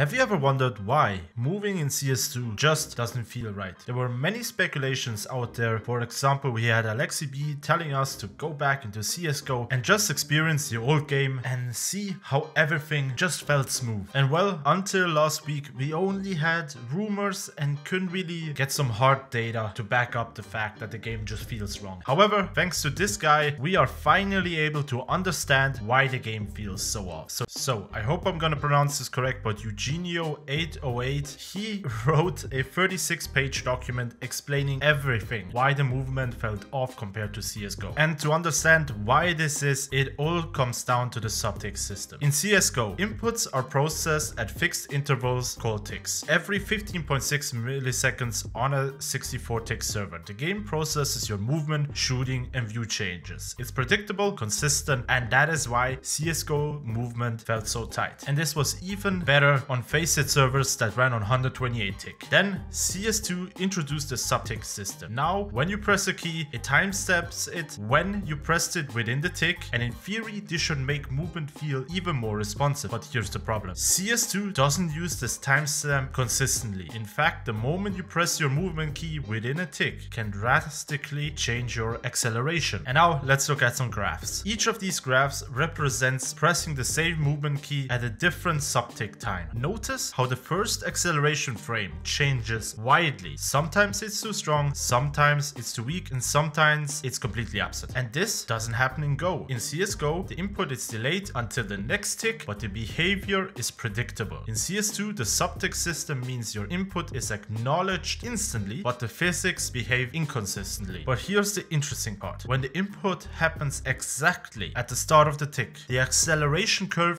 Have you ever wondered why moving in CS2 just doesn't feel right? There were many speculations out there. For example, we had Aleksib telling us to go back into CSGO and just experience the old game and see how everything just felt smooth. And well, until last week, we only had rumors and couldn't really get some hard data to back up the fact that the game just feels wrong. However, thanks to this guy, we are finally able to understand why the game feels so off. So, so I hope I'm gonna pronounce this correct, but Eugene Eugenio808, he wrote a 36 page document explaining everything, why the movement felt off compared to CSGO. And to understand why this is, it all comes down to the subtick system. In CSGO, inputs are processed at fixed intervals called ticks, every 15.6 milliseconds on a 64 tick server. The game processes your movement, shooting, and view changes. It's predictable, consistent, and that is why CSGO movement felt so tight. And this was even better on Faceit servers that ran on 128 tick. Then CS2 introduced the subtick system. Now, when you press a key, it timestamps it when you pressed it within the tick, and in theory, this should make movement feel even more responsive. But here's the problem. CS2 doesn't use this timestamp consistently. In fact, the moment you press your movement key within a tick can drastically change your acceleration. And now let's look at some graphs. Each of these graphs represents pressing the same movement key at a different subtick time. Notice how the first acceleration frame changes widely. Sometimes it's too strong, sometimes it's too weak, and sometimes it's completely absent. And this doesn't happen in Go. In CSGO, the input is delayed until the next tick, but the behavior is predictable. In CS2, the subtick system means your input is acknowledged instantly, but the physics behave inconsistently. But here's the interesting part. When the input happens exactly at the start of the tick, the acceleration curve